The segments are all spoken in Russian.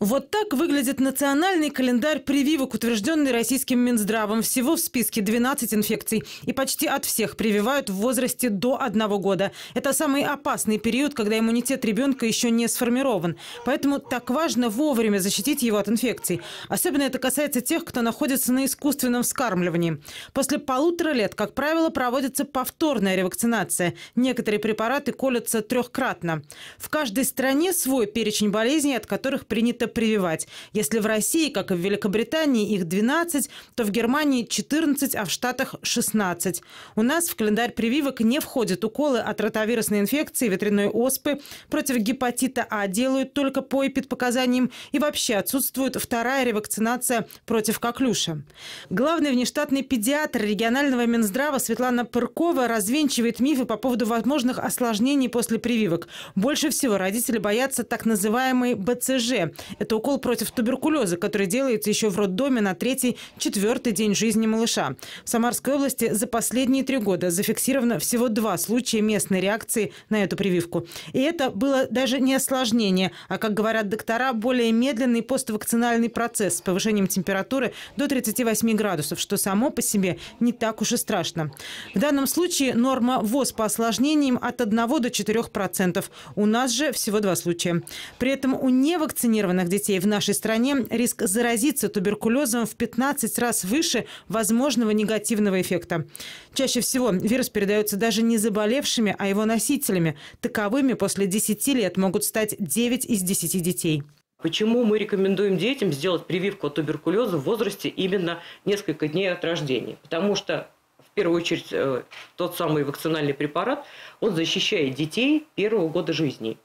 Вот так выглядит национальный календарь прививок, утвержденный российским Минздравом. Всего в списке 12 инфекций. И почти от всех прививают в возрасте до одного года. Это самый опасный период, когда иммунитет ребенка еще не сформирован. Поэтому так важно вовремя защитить его от инфекций. Особенно это касается тех, кто находится на искусственном вскармливании. После полутора лет, как правило, проводится повторная ревакцинация. Некоторые препараты колются трехкратно. В каждой стране свой перечень болезней, от которых принято прививать. Если в России, как и в Великобритании, их 12, то в Германии 14, а в Штатах 16. У нас в календарь прививок не входят уколы от ротовирусной инфекции, ветряной оспы, против гепатита А делают только по эпидпоказаниям и вообще отсутствует вторая ревакцинация против коклюша. Главный внештатный педиатр регионального Минздрава Светлана Пыркова развенчивает мифы по поводу возможных осложнений после прививок. Больше всего родители боятся так называемой БЦЖ это укол против туберкулеза, который делается еще в роддоме на третий-четвертый день жизни малыша. В Самарской области за последние три года зафиксировано всего два случая местной реакции на эту прививку. И это было даже не осложнение, а, как говорят доктора, более медленный поствакцинальный процесс с повышением температуры до 38 градусов, что само по себе не так уж и страшно. В данном случае норма ВОЗ по осложнениям от 1 до 4%. У нас же всего два случая. При этом у невакцинированных детей в нашей стране риск заразиться туберкулезом в 15 раз выше возможного негативного эффекта. Чаще всего вирус передается даже не заболевшими, а его носителями. Таковыми после 10 лет могут стать 9 из 10 детей. Почему мы рекомендуем детям сделать прививку от туберкулеза в возрасте именно несколько дней от рождения? Потому что в первую очередь э, тот самый вакцинальный препарат, он защищает детей первого года жизни.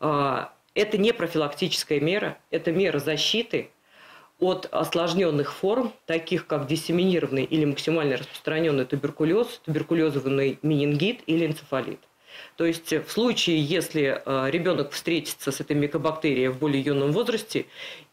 А, это не профилактическая мера, это мера защиты от осложненных форм, таких как диссеминированный или максимально распространенный туберкулез, туберкулезованный менингит или энцефалит. То есть в случае, если э, ребенок встретится с этой микобактерией в более юном возрасте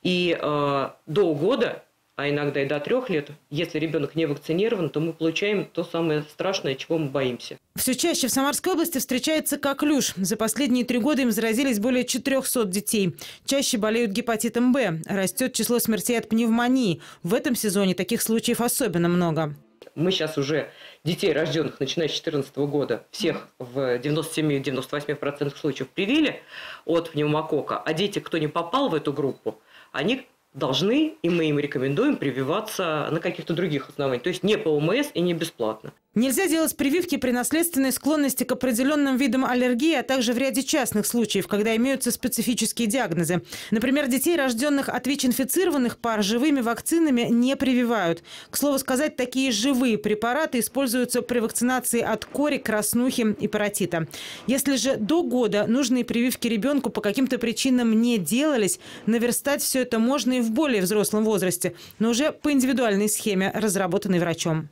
и э, до года а иногда и до трех лет, если ребенок не вакцинирован, то мы получаем то самое страшное, чего мы боимся. Все чаще в Самарской области встречается коклюш. За последние три года им заразились более 400 детей. Чаще болеют гепатитом Б. Растет число смертей от пневмонии. В этом сезоне таких случаев особенно много. Мы сейчас уже детей, рожденных начиная с 2014 года, всех в 97-98% случаев привили от пневмокока, а дети, кто не попал в эту группу, они должны, и мы им рекомендуем прививаться на каких-то других основаниях. То есть не по ОМС и не бесплатно. Нельзя делать прививки при наследственной склонности к определенным видам аллергии, а также в ряде частных случаев, когда имеются специфические диагнозы. Например, детей, рожденных от ВИЧ-инфицированных пар, живыми вакцинами не прививают. К слову сказать, такие живые препараты используются при вакцинации от кори, краснухи и паротита. Если же до года нужные прививки ребенку по каким-то причинам не делались, наверстать все это можно и в более взрослом возрасте, но уже по индивидуальной схеме, разработанной врачом.